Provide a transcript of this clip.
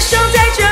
守在这。